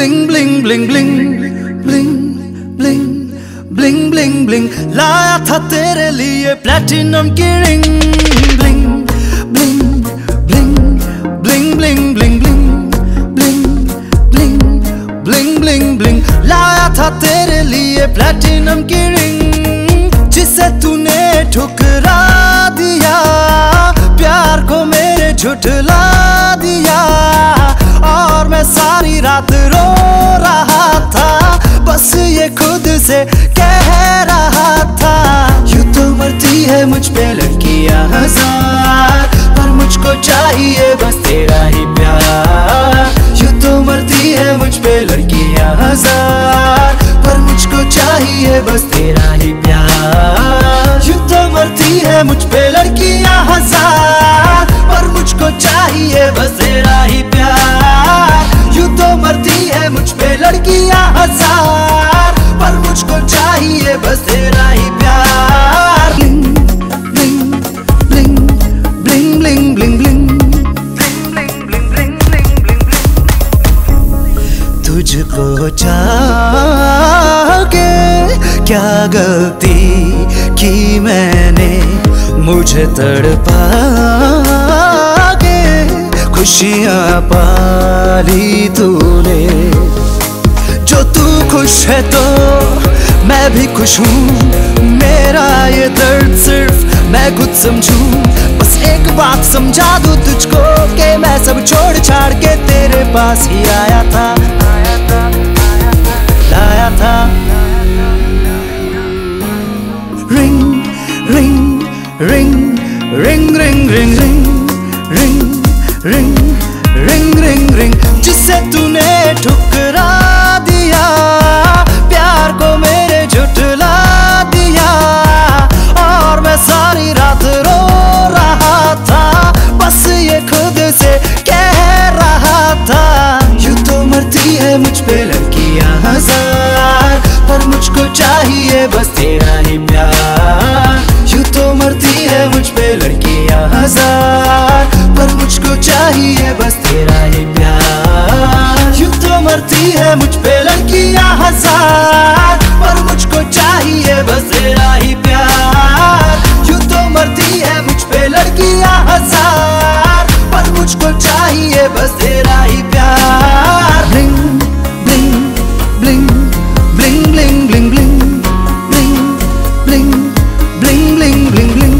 Bling bling bling bling bling bling bling bling bling लाया था तेरे लिए प्लेटिनम की ring bling bling bling bling bling bling bling bling bling bling bling bling लाया था तेरे लिए प्लेटिनम की रिंग जिसे तूने ठुकरा दिया, प्यार को मेरे झुठला से कह रहा था, यू तो मरती है मुझ पे लड़कियाँ हज़ार पर मुझको चाहिए बस तेरा ही प्यार। यू तो मरती है मुझ पे लड़कियाँ हज़ार पर मुझको चाहिए बस तेरा ही प्यार। यू तो मरती है मुझ पे लड़कियाँ हज़ार पर मुझको चाहिए बस तेरा ही प्यार। यू तो मरती है मुझ पे लड़कियाँ तुझको जाके क्या गलती की मैंने मुझे तड़पा के खुशियाँ पाली तूने। जो तू खुश है तो मैं भी खुश हूँ। मेरा ये दर्द सिर्फ़ मैं खुद समझूं। बस एक बात समझा दूँ तुझको कि मैं सब छोड़ छाड़ के तेरे पास ही आया था। Ring ring ring ring ring ring ring ring ring तूने ठुकरा दिया, प्यार को मेरे झुठला दिया, और मैं सारी रात रो रहा था, बस ये खुद से कह रहा था, यू तो मरती है मुझ पे लड़कियाँ हज़ार पर मुझको चाहिए बस बस तेरा ही प्यार bling bling bling bling bling bling bling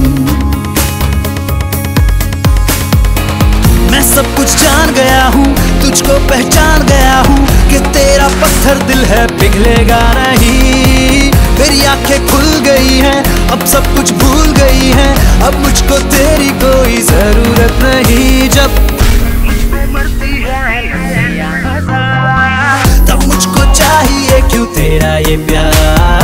सब कुछ जान गया हूँ तुझको पहचान गया हूँ कि तेरा पत्थर दिल है पिघलेगा नहीं मेरी आँखें खुल गई हैं अब सब कुछ भूल गई हैं अब मुझको तेरा ये प्यार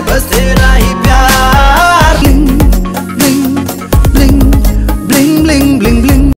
बसेरा